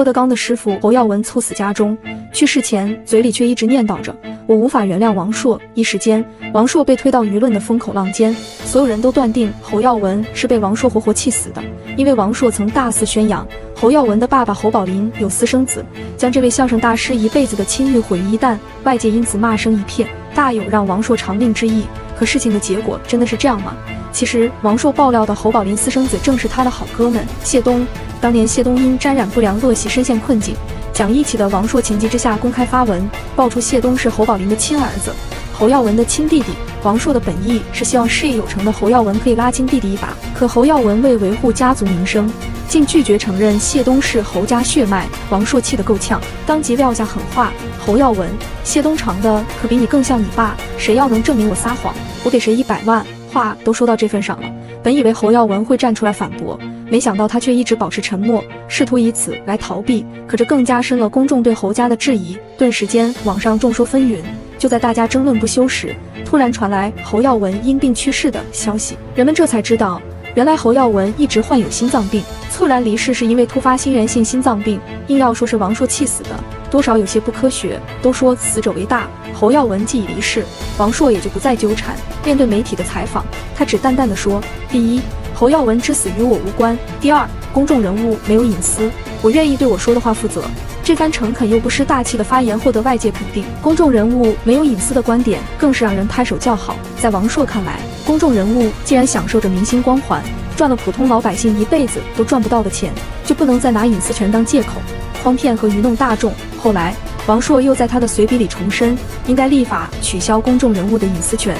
郭德纲的师傅侯耀文猝死家中，去世前嘴里却一直念叨着：“我无法原谅王朔。”一时间，王朔被推到舆论的风口浪尖，所有人都断定侯耀文是被王朔活活气死的，因为王朔曾大肆宣扬侯耀文的爸爸侯宝林有私生子，将这位相声大师一辈子的清誉毁于一旦，外界因此骂声一片，大有让王朔偿命之意。可事情的结果真的是这样吗？其实，王朔爆料的侯宝林私生子正是他的好哥们谢东。当年谢东因沾染不良恶习深陷困境，讲义气的王朔情急之下公开发文，爆出谢东是侯宝林的亲儿子，侯耀文的亲弟弟。王朔的本意是希望事业有成的侯耀文可以拉亲弟弟一把，可侯耀文为维护家族名声，竟拒绝承认谢东是侯家血脉。王朔气得够呛，当即撂下狠话：侯耀文，谢东长得可比你更像你爸，谁要能证明我撒谎，我给谁一百万。话都说到这份上了，本以为侯耀文会站出来反驳，没想到他却一直保持沉默，试图以此来逃避。可这更加深了公众对侯家的质疑。顿时间，网上众说纷纭。就在大家争论不休时，突然传来侯耀文因病去世的消息，人们这才知道，原来侯耀文一直患有心脏病，猝然离世是因为突发心源性心脏病，硬要说是王朔气死的，多少有些不科学。都说死者为大，侯耀文既已离世，王朔也就不再纠缠。面对媒体的采访，他只淡淡的说：第一，侯耀文之死与我无关；第二，公众人物没有隐私，我愿意对我说的话负责。这番诚恳又不失大气的发言获得外界肯定。公众人物没有隐私的观点更是让人拍手叫好。在王朔看来，公众人物既然享受着明星光环，赚了普通老百姓一辈子都赚不到的钱，就不能再拿隐私权当借口，诓骗和愚弄大众。后来，王朔又在他的随笔里重申，应该立法取消公众人物的隐私权。